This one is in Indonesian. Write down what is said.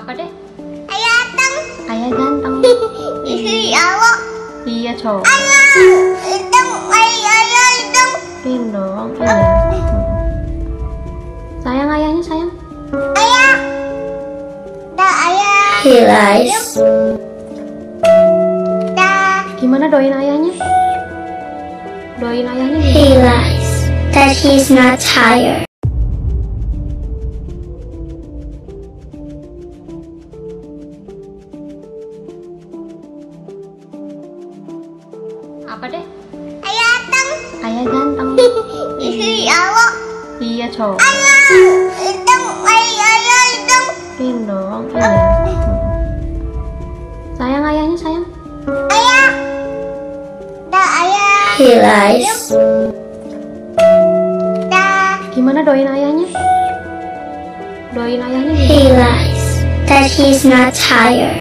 Apa deh? Ayah datang. Ayah ganteng. Isi awak. iya cowok. Datang. Ayah ayah datang. Ini dong. Iya. Sayang ayahnya sayang. Ayah. Dah ayah. Lies. Dah. Gimana doain ayahnya? Doain ayahnya He lies that he's not tired. Apa deh? Ayah datang. Ayah ganteng. Isi awak. iya cowok. Ayah ayah datang. Ini dong. Iya. Sayang ayahnya sayang. Ayah. Dah ayah. He lies. Dah. Gimana doain ayahnya? Doain ayahnya lies that he's not tired.